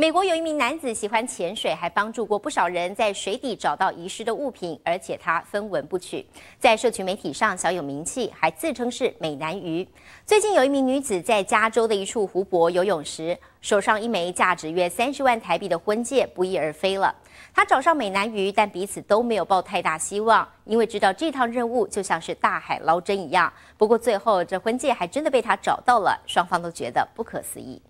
美国有一名男子喜欢潜水，还帮助过不少人在水底找到遗失的物品，而且他分文不取，在社群媒体上小有名气，还自称是美男鱼。最近有一名女子在加州的一处湖泊游泳时，手上一枚价值约三十万台币的婚戒不翼而飞了。她找上美男鱼，但彼此都没有抱太大希望，因为知道这趟任务就像是大海捞针一样。不过最后这婚戒还真的被他找到了，双方都觉得不可思议。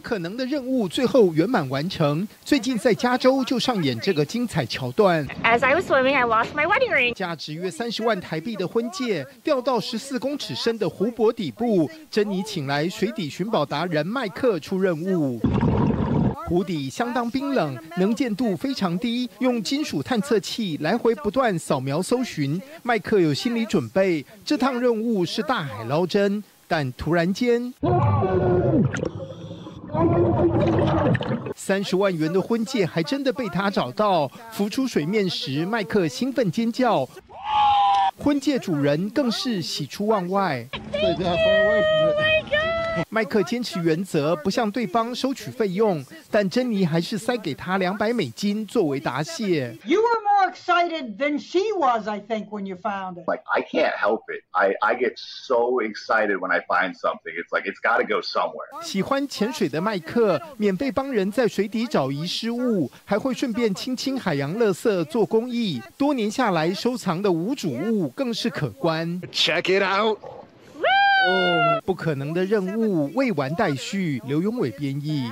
不可能的任务最后圆满完成。最近在加州就上演这个精彩桥段。As I was swimming, I lost my wedding ring. 价值约三十万台币的婚戒掉到十四公尺深的湖泊底部，珍妮请来水底寻宝达人麦克出任务。湖底相当冰冷，能见度非常低，用金属探测器来回不断扫描搜寻。麦克有心理准备，这趟任务是大海捞针，但突然间。三十万元的婚戒还真的被他找到，浮出水面时，麦克兴奋尖叫，婚戒主人更是喜出望外。麦克坚持原则，不向对方收取费用，但珍妮还是塞给他两百美金作为答谢。excited than she was, I think, when you found it. Like, I can't help it. I, I get so excited when I find something. It's like, it's got to go somewhere. 喜欢潜水的麦克，免费帮人在水底找遗失物，还会顺便清清海洋垃圾做公益。多年下来，收藏的无主物更是可观。Check it out. 不可能的任务未完待续。刘永伟编译。